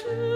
true.